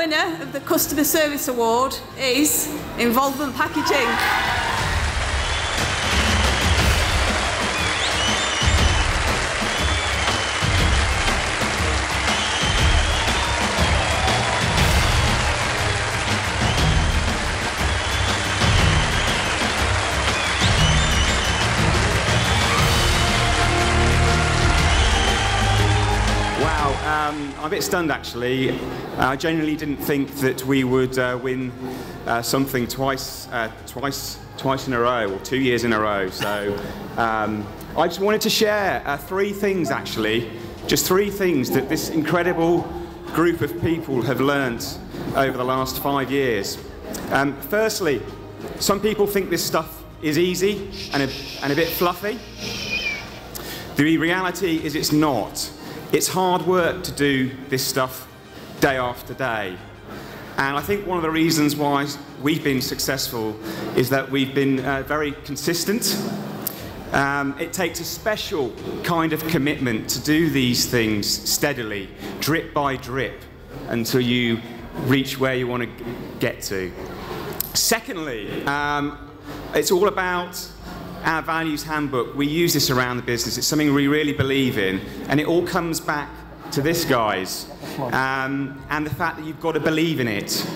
winner of the Customer Service Award is Involvement Packaging. Um, I'm a bit stunned actually. I genuinely didn't think that we would uh, win uh, something twice, uh, twice, twice in a row, or two years in a row. So um, I just wanted to share uh, three things actually, just three things that this incredible group of people have learnt over the last five years. Um, firstly, some people think this stuff is easy and a, and a bit fluffy. The reality is it's not. It's hard work to do this stuff day after day. And I think one of the reasons why we've been successful is that we've been uh, very consistent. Um, it takes a special kind of commitment to do these things steadily, drip by drip, until you reach where you want to get to. Secondly, um, it's all about our values handbook, we use this around the business. It's something we really believe in. And it all comes back to this, guys. Um, and the fact that you've got to believe in it.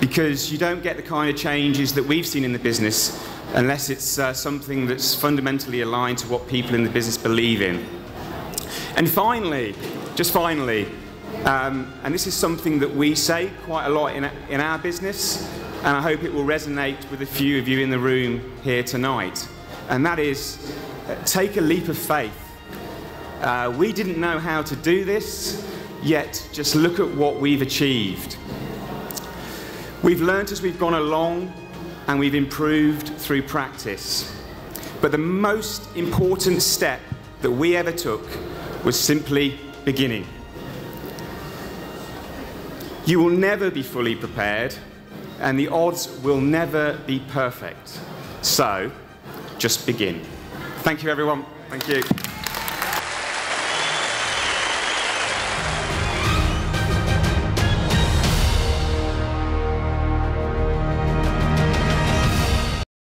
Because you don't get the kind of changes that we've seen in the business unless it's uh, something that's fundamentally aligned to what people in the business believe in. And finally, just finally, um, and this is something that we say quite a lot in, in our business, and I hope it will resonate with a few of you in the room here tonight and that is uh, take a leap of faith. Uh, we didn't know how to do this, yet just look at what we've achieved. We've learnt as we've gone along, and we've improved through practice. But the most important step that we ever took was simply beginning. You will never be fully prepared, and the odds will never be perfect. So, just begin. Thank you, everyone. Thank you.